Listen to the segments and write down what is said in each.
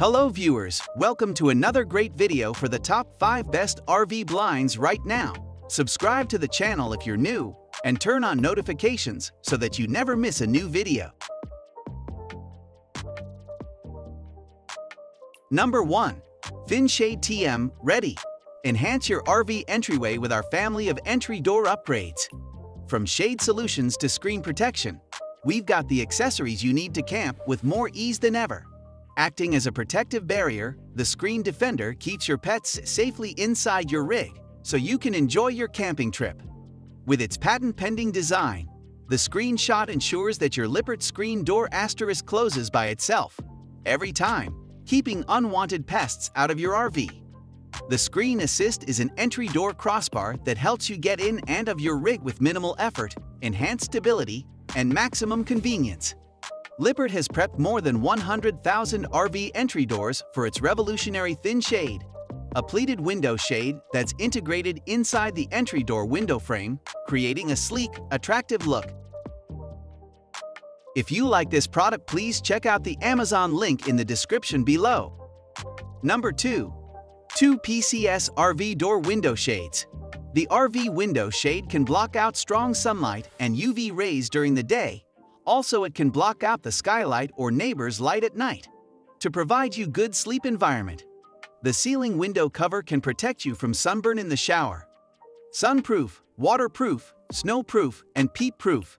Hello viewers, welcome to another great video for the top 5 best RV blinds right now. Subscribe to the channel if you're new, and turn on notifications so that you never miss a new video. Number 1. Thin Shade TM Ready. Enhance your RV entryway with our family of entry door upgrades. From shade solutions to screen protection, we've got the accessories you need to camp with more ease than ever. Acting as a protective barrier, the Screen Defender keeps your pets safely inside your rig so you can enjoy your camping trip. With its patent-pending design, the screenshot ensures that your Lippert screen door asterisk closes by itself every time, keeping unwanted pests out of your RV. The Screen Assist is an entry door crossbar that helps you get in and of your rig with minimal effort, enhanced stability, and maximum convenience. Lippert has prepped more than 100,000 RV entry doors for its revolutionary thin shade, a pleated window shade that's integrated inside the entry door window frame, creating a sleek, attractive look. If you like this product, please check out the Amazon link in the description below. Number 2. 2 PCS RV Door Window Shades The RV window shade can block out strong sunlight and UV rays during the day, also, it can block out the skylight or neighbor's light at night to provide you good sleep environment. The ceiling window cover can protect you from sunburn in the shower. Sunproof, waterproof, snowproof, and peep-proof.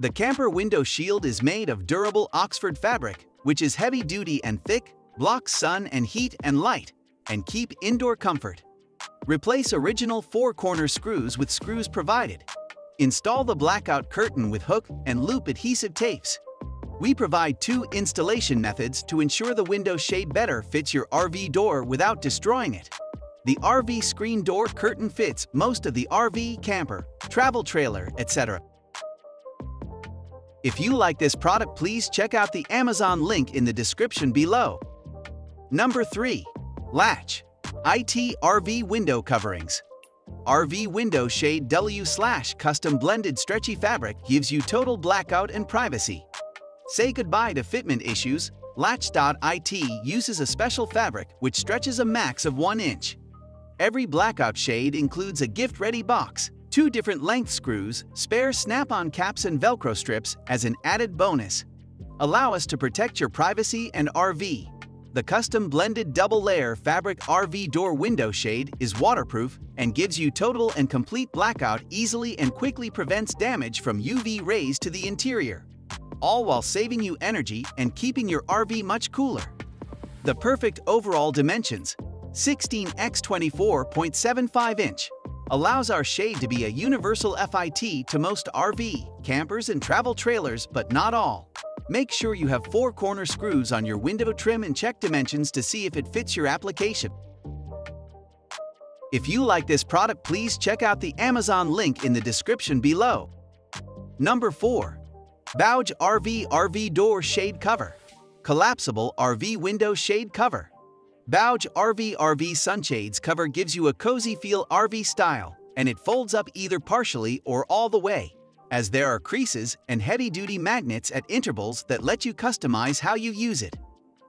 The camper window shield is made of durable Oxford fabric, which is heavy-duty and thick, blocks sun and heat and light, and keep indoor comfort. Replace original four-corner screws with screws provided, Install the blackout curtain with hook and loop adhesive tapes. We provide two installation methods to ensure the window shade better fits your RV door without destroying it. The RV screen door curtain fits most of the RV, camper, travel trailer, etc. If you like this product, please check out the Amazon link in the description below. Number 3. Latch IT RV Window Coverings RV Window Shade W Slash Custom Blended Stretchy Fabric gives you total blackout and privacy. Say goodbye to fitment issues, Latch.it uses a special fabric which stretches a max of 1 inch. Every blackout shade includes a gift-ready box, two different length screws, spare snap-on caps and Velcro strips as an added bonus. Allow us to protect your privacy and RV. The custom blended double-layer fabric RV door window shade is waterproof and gives you total and complete blackout easily and quickly prevents damage from UV rays to the interior, all while saving you energy and keeping your RV much cooler. The perfect overall dimensions, 16 x 24.75 inch, allows our shade to be a universal FIT to most RV, campers, and travel trailers, but not all. Make sure you have four corner screws on your window trim and check dimensions to see if it fits your application. If you like this product, please check out the Amazon link in the description below. Number 4. BougeRV RV Door Shade Cover Collapsible RV Window Shade Cover BougeRV RV Sunshades cover gives you a cozy feel RV style, and it folds up either partially or all the way as there are creases and heavy-duty magnets at intervals that let you customize how you use it.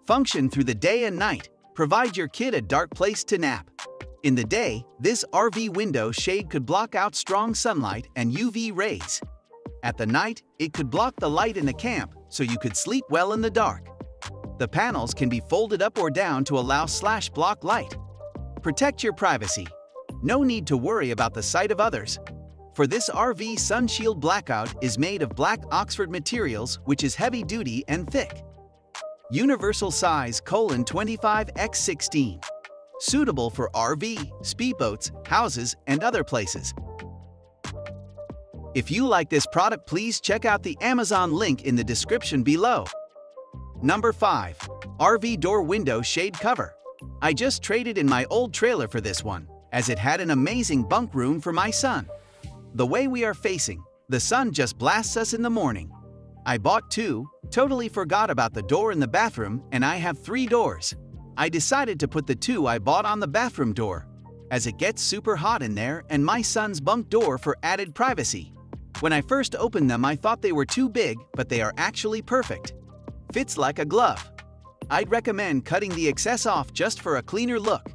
Function through the day and night, provide your kid a dark place to nap. In the day, this RV window shade could block out strong sunlight and UV rays. At the night, it could block the light in the camp so you could sleep well in the dark. The panels can be folded up or down to allow slash block light. Protect your privacy. No need to worry about the sight of others. For this RV Sunshield Blackout is made of black Oxford materials which is heavy duty and thick. Universal size colon 25x16. Suitable for RV, speedboats, houses, and other places. If you like this product, please check out the Amazon link in the description below. Number 5. RV Door Window Shade Cover. I just traded in my old trailer for this one, as it had an amazing bunk room for my son. The way we are facing, the sun just blasts us in the morning. I bought two, totally forgot about the door in the bathroom, and I have three doors. I decided to put the two I bought on the bathroom door, as it gets super hot in there and my son's bunk door for added privacy. When I first opened them I thought they were too big, but they are actually perfect. Fits like a glove. I'd recommend cutting the excess off just for a cleaner look.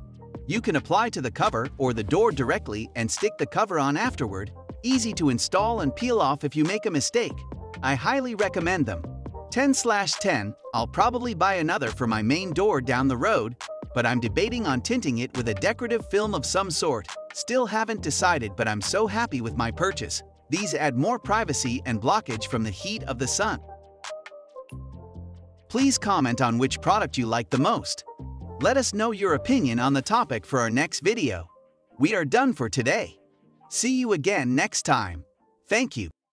You can apply to the cover or the door directly and stick the cover on afterward, easy to install and peel off if you make a mistake. I highly recommend them. 10 slash 10, I'll probably buy another for my main door down the road, but I'm debating on tinting it with a decorative film of some sort. Still haven't decided but I'm so happy with my purchase. These add more privacy and blockage from the heat of the sun. Please comment on which product you like the most. Let us know your opinion on the topic for our next video. We are done for today. See you again next time. Thank you.